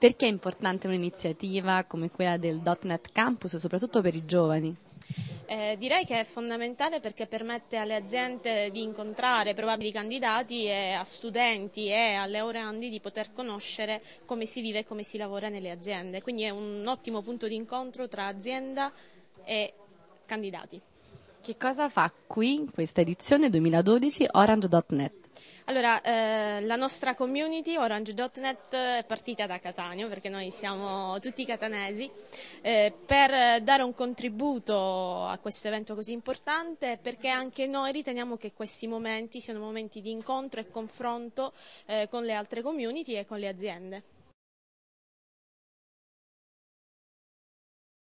Perché è importante un'iniziativa come quella del .NET Campus, soprattutto per i giovani? Eh, direi che è fondamentale perché permette alle aziende di incontrare probabili candidati e a studenti e alle lavorandi di poter conoscere come si vive e come si lavora nelle aziende. Quindi è un ottimo punto di incontro tra azienda e candidati. Che cosa fa qui in questa edizione 2012 Orange.net? Allora, eh, la nostra community Orange.net è partita da Catania, perché noi siamo tutti catanesi, eh, per dare un contributo a questo evento così importante, perché anche noi riteniamo che questi momenti siano momenti di incontro e confronto eh, con le altre community e con le aziende.